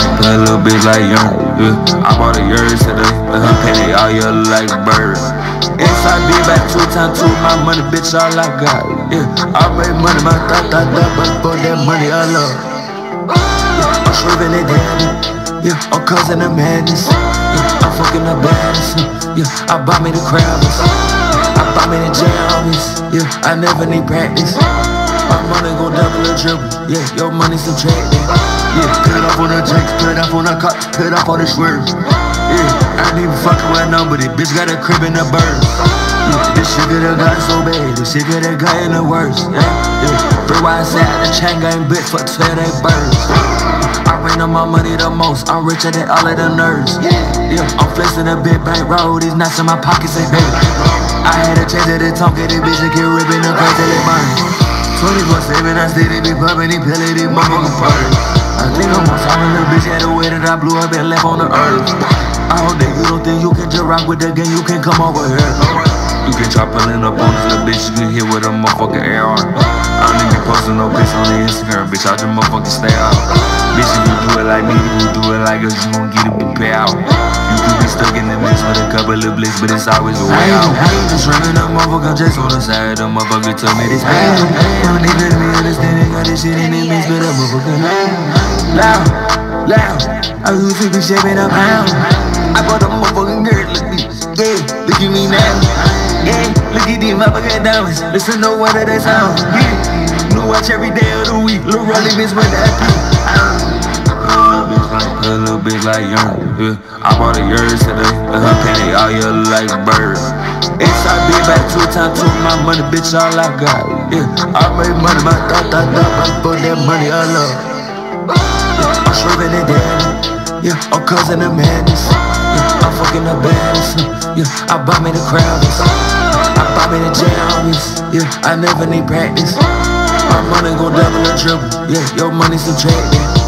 a little bitch like young. Yeah. I bought a yard today, her penny all yellow like bird. Inside be back two times two, my money, bitch, all I got. Yeah, I made money, my thought, thought, thought, but for that money, I love. Yeah, I'm swerving it down. Yeah, I'm causing the madness. Yeah, I'm fucking the baddest. Yeah, I bought me the crabs. I buy me the jammies. Yeah, I never need practice. My money go double or triple. Yeah, your money subtracted. Yeah, put up on the drinks, put up on the cups, put up on the swerves. Yeah, I ain't even fucking with nobody. Bitch got a crib in the birds. Yeah, this shit coulda got so bad. This shit coulda got in the worst. Yeah, yeah. Free wide side, the chain gang bit for 12 they birds. I bring up my money the most. I'm richer than all of the nerds. Yeah, I'm flexing a big bank roll. These nuts in my pockets, they big. I had to change it to talk it, this bitch keep ripping the crazy, they burn. 24 7, I steady be popping these pellets, these motherfucking birds. I think I'm on top of the bitch, had the way that I blew up and left on the earth. I hope that you don't think you can just rock with the gang, you can come over here. You can try pulling up on this little bitch, you can hit with a motherfucking AR. I don't even posting no pics on the Instagram, bitch, I just motherfucking stay out. Bitch, if you do it like me, you do it like us, you gon' get a big payout. You could be stuck in the mix with a couple of blicks, but it's always a way out. I ain't just running up motherfucker just on the side, the motherfucker tell me this bad. Don't even me understand it, got this shit in the mix, but a motherfucker loud, loud. I was to be shaping a pound. I bought a motherfucking girl, look me, yeah, look at me now. Yeah, look at these motherfucking diamonds, listen to what they sound. Yeah, new watch every day of the week, little rolling bitch with that. A little bit like young, yeah. I bought a yard today, let her penny all yellow like bird. Inside be back two times two, my money, bitch, all I got. Yeah, I made money, my thought, thought, thought, but for that money, I love. Yeah, I'm swerving it down. Yeah, I'm causing the madness. Yeah, I'm fucking the baddest. Yeah, I buy me the crowds. I buy me the jammies. Yeah, I never need practice. My money go double or triple. Yeah, your money subtracted.